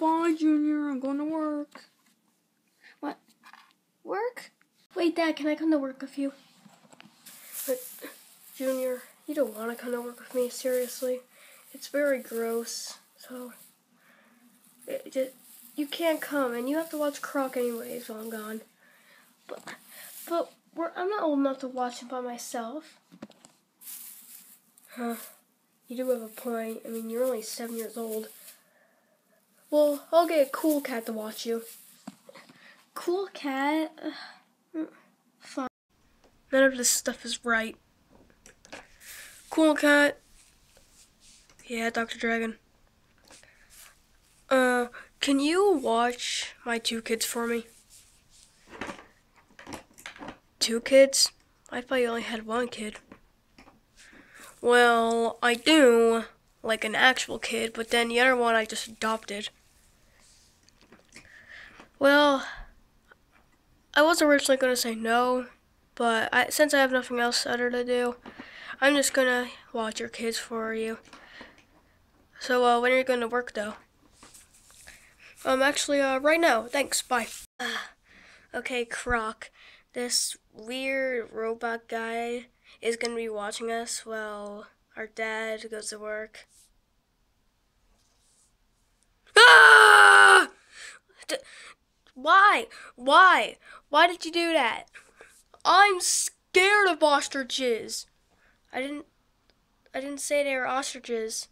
Bye, Junior. I'm going to work. What? Work? Wait, Dad, can I come to work with you? But, Junior, you don't want to come to work with me, seriously. It's very gross, so. It, it, you can't come, and you have to watch Croc anyways while I'm gone. But, but we're, I'm not old enough to watch it by myself. Huh. You do have a point. I mean, you're only seven years old. Well, I'll get a cool cat to watch you. Cool cat? Fine. None of this stuff is right. Cool cat. Yeah, Dr. Dragon. Uh, can you watch my two kids for me? Two kids? I thought you only had one kid. Well, I do, like an actual kid, but then the other one I just adopted. Well, I was originally going to say no, but I, since I have nothing else better to do, I'm just going to watch your kids for you. So, uh, when are you going to work, though? Um, actually, uh, right now. Thanks, bye. okay, Croc, this weird robot guy is going to be watching us while our dad goes to work. Ah! D- why? Why? Why did you do that? I'm scared of ostriches. I didn't I didn't say they were ostriches.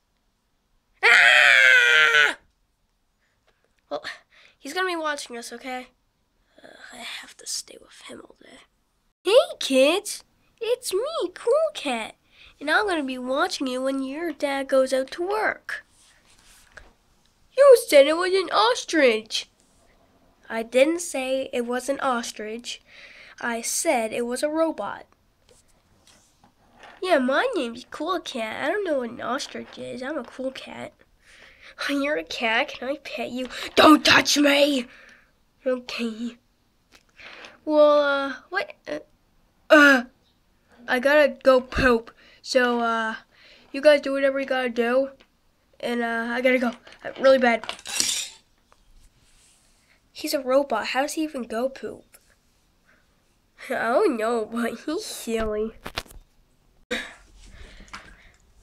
Ah! Well, he's gonna be watching us, okay? Uh, I have to stay with him all day. Hey, kids! It's me, Cool Cat, and I'm gonna be watching you when your dad goes out to work. You said it was an ostrich! I didn't say it was an ostrich. I said it was a robot. Yeah, my name's Cool Cat. I don't know what an ostrich is. I'm a cool cat. You're a cat. Can I pet you? Don't touch me! Okay. Well, uh, what? Uh, uh, I gotta go poop. So, uh, you guys do whatever you gotta do. And, uh, I gotta go. Really bad. He's a robot. How does he even go poop? I don't know, but he's silly.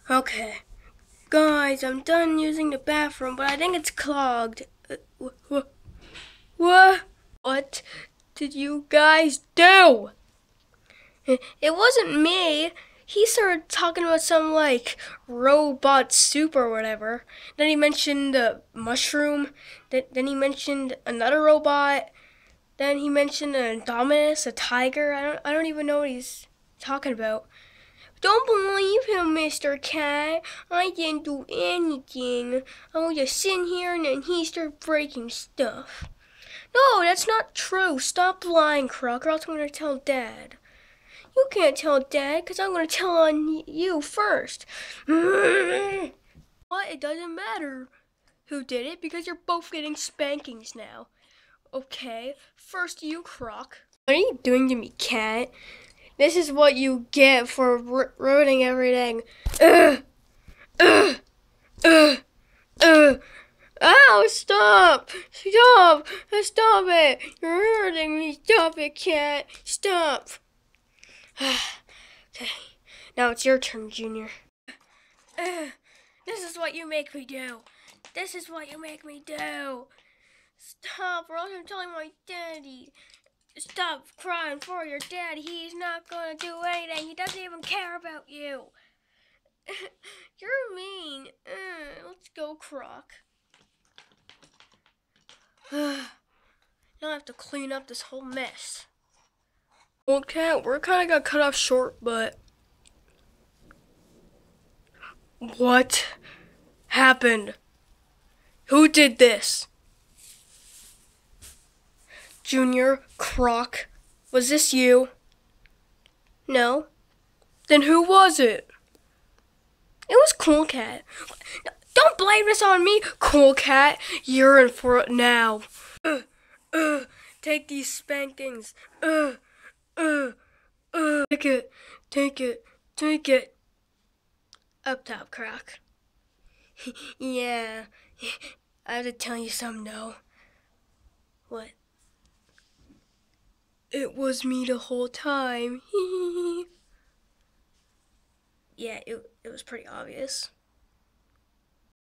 Okay. Guys, I'm done using the bathroom, but I think it's clogged. Uh, what? What? What did you guys do? It wasn't me. He started talking about some like robot soup or whatever. Then he mentioned a mushroom. Then, then he mentioned another robot. Then he mentioned an Indominus, a tiger. I don't I don't even know what he's talking about. Don't believe him, Mr. Cat. I didn't do anything. I was just sitting here and then he started breaking stuff. No, that's not true. Stop lying, Croc, or else I'm going to tell Dad. You can't tell Dad, because I'm going to tell on you first. But it doesn't matter who did it, because you're both getting spankings now. Okay, first you, Croc. What are you doing to me, Cat? This is what you get for ru- ruining everything. Ugh! Ugh! Ugh! Ugh! Ow! Stop! Stop! Stop it! You're hurting me! Stop it, cat! Stop! okay. Now it's your turn, Junior. Ugh. This is what you make me do. This is what you make me do. Stop, or else I'm telling my daddy. Stop crying for your dad. He's not gonna do anything. He doesn't even care about you. You're mean. Uh, let's go, Croc. now I have to clean up this whole mess. Okay, we're kind of got cut off short, but what happened? Who did this? Junior Croc, was this you? No. Then who was it? It was Cool Cat. Don't blame this on me, Cool Cat. You're in for it now. Uh, uh, take these spankings. Uh, uh, uh. Take it, take it, take it. Up top, Croc. yeah. I have to tell you something, though. What? It was me the whole time. yeah, it, it was pretty obvious.